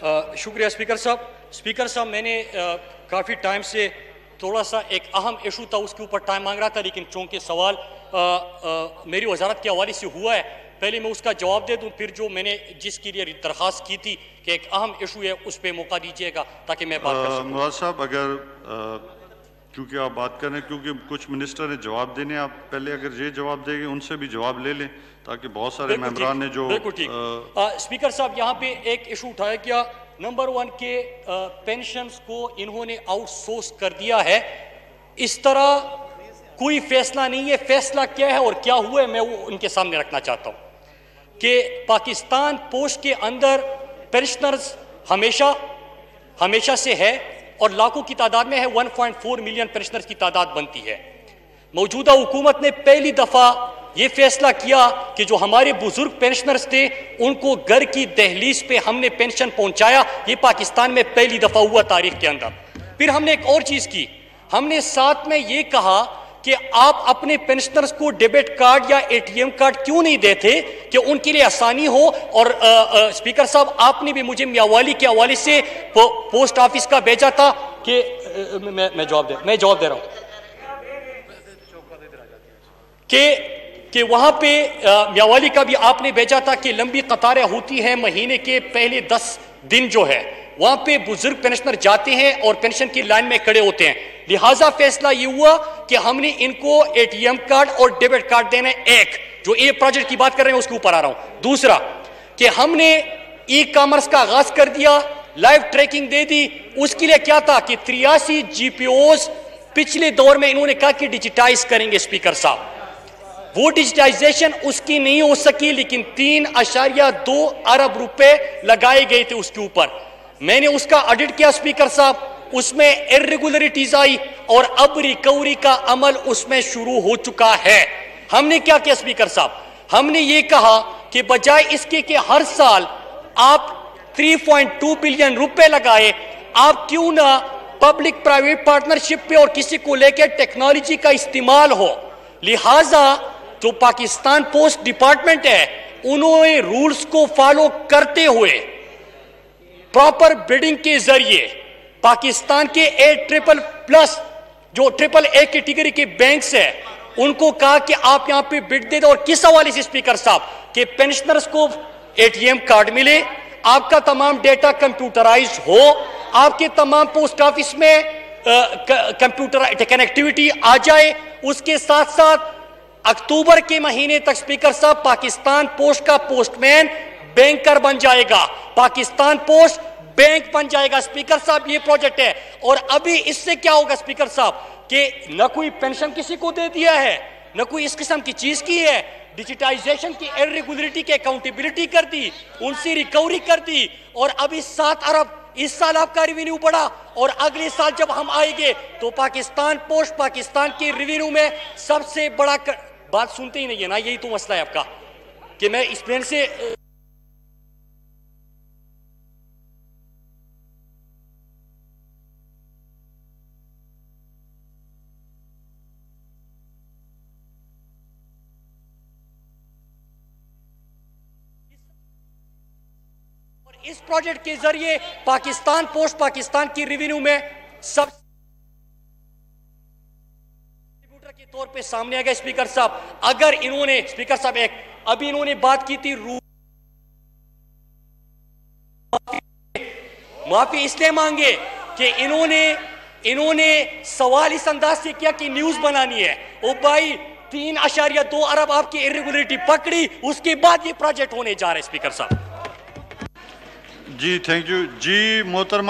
शुक्रिया स्पीकर साहब। स्पीकर साहब मैंने काफ़ी टाइम से थोड़ा सा एक अहम इशू था उसके ऊपर टाइम मांग रहा था लेकिन चूँकि सवाल आ, आ, मेरी वजारत के हवाले से हुआ है पहले मैं उसका जवाब दे दूँ फिर जो मैंने जिसके लिए दरख्वास्त की थी कि एक अहम इशू है उस पर मौका दीजिएगा ताकि मैं बात साहब अगर अ, क्योंकि आप बात कर रहे हैं क्योंकि कुछ मिनिस्टर ने जवाब देने आप पहले अगर ये जवाब देंगे उनसे भी जवाब ले लें ताकि बहुत सारे बिल्कुल मेंबरान ने जो अ, अ, स्पीकर साहब यहाँ पे एक इशू उठाया गया। नंबर वन के पेंशन को इन्होंने आउटसोर्स कर दिया है। इस तरह कोई फैसला नहीं है। फैसला क्या है और क्या हुआ है मैं वो उनके सामने रखना चाहता हूँ कि पाकिस्तान पोस्ट के अंदर पेंशनर्स हमेशा हमेशा से है। और लाखों की तादाद में है 1.4 मिलियन पेंशनर्स की तादाद बनती है। मौजूदा हुकूमत ने पहली दफ़ा ये फैसला किया कि जो हमारे बुज़ुर्ग पेंशनर्स थे, उनको घर की दहलीज पे हमने पेंशन पहुँचाया। ये पाकिस्तान में पहली दफ़ा हुआ तारीख के अंदर। फिर हमने एक और चीज़ की। हमने साथ में ये कहा कि आप अपने पेंशनर्स को डेबिट कार्ड या एटीएम कार्ड क्यों नहीं देते कि उनके लिए आसानी हो? और अ, अ, स्पीकर साहब आपने भी मुझे मियावाली के हवाले से पो, पोस्ट ऑफ़िस का भेजा था कि मैं मैं जवाब दे मैं जवाब दे रहा हूँ। कि कि वहाँ पे म्यावाली का भी आपने भेजा था कि लंबी कतारें होती हैं महीने के पहले दस दिन जो है वहाँ पे बुज़ुर्ग पेंशनर जाते हैं और पेंशन की लाइन में खड़े होते हैं। लिहाजा फैसला ये हुआ कि हमने इनको एटीएम कार्ड और डेबिट कार्ड देने एक, जो ए प्रोजेक्ट की बात कर रहे हैं, उसके ऊपर आ रहा हूँ। दूसरा, कि हमने ई कॉमर्स का आगाज़ कर दिया लाइव ट्रैकिंग दे दी, उसके लिए क्या था कि त्रियासी जीपीओज पिछले दौर में इन्होंने कहा कि डिजिटाइज करेंगे स्पीकर साहब। वो डिजिटाइजेशन उसकी नहीं हो सकी, लेकिन तीन अशारिया दो अरब रुपए लगाए गए थे उसके ऊपर। मैंने उसका ऑडिट किया स्पीकर साहब उसमें इरेगुलरिटीज आई और अब रिकवरी का अमल उसमें शुरू हो चुका है। हमने क्या किया स्पीकर साहब? हमने ये कहा कि बजाय इसके कि हर साल आप 3.2 बिलियन रुपए लगाए, आप क्यों ना पब्लिक प्राइवेट पार्टनरशिप पे और किसी को लेकर टेक्नोलॉजी का इस्तेमाल हो। लिहाजा जो पाकिस्तान पोस्ट डिपार्टमेंट है, उन्होंने रूल्स को फॉलो करते हुए प्रॉपर बिडिंग के ज़रिए पाकिस्तान के ए ट्रिपल प्लस जो ट्रिपल ए कैटेगरी के बैंक्स है, उनको कहा कि आप यहाँ पे बिट दे दो और किस हवाले से स्पीकर साहब, कि पेंशनर्स को एटीएम कार्ड मिले, आपका तमाम डेटा कंप्यूटराइज हो, आपके तमाम पोस्ट ऑफ़िस में कंप्यूटर कनेक्टिविटी आ जाए, उसके साथ साथ अक्टूबर के महीने तक स्पीकर साहब पाकिस्तान पोस्ट का पोस्टमैन बैंकर बन जाएगा। पाकिस्तान पोस्ट बैंक बन जाएगा, स्पीकर साहब, ये प्रोजेक्ट है। और अभी इससे क्या होगा, स्पीकर साहब, कि न कोई पेंशन किसी को दे दिया है, न कोई इस किस्म की चीज़ की है। डिजिटाइजेशन की इरेगुलरिटी की अकाउंटेबिलिटी कर दी, उनसे रिकवरी कर दी, और अभी सात अरब, इस साल आपका रेवेन्यू बढ़ा, और अगले साल जब हम आएँगे तो पाकिस्तान पोस्ट पाकिस्तान के रेवेन्यू में सबसे बड़ा कर... बात सुनते ही नहीं है ना, यही तो मसला है आपका, कि मैं इस प्लेन से इस प्रोजेक्ट के ज़रिए पाकिस्तान, पोस्ट पाकिस्तान की रेवेन्यू में सब के तौर पे सामने आ गया स्पीकर साहब। अगर इन्होंने स्पीकर साहब एक, अभी इन्होंने बात की थी रू माफ़ी इसलिए मांगे कि इन्होंने इन्होंने सवाल इस अंदाज से किया कि न्यूज़ बनानी है। ओ भाई, तीन अशारिया, दो अरब आपकी इरेगुलरिटी पकड़ी, उसके बाद ये प्रोजेक्ट होने जा रहे स्पीकर साहब। जी थैंक यू जी मोहतरमा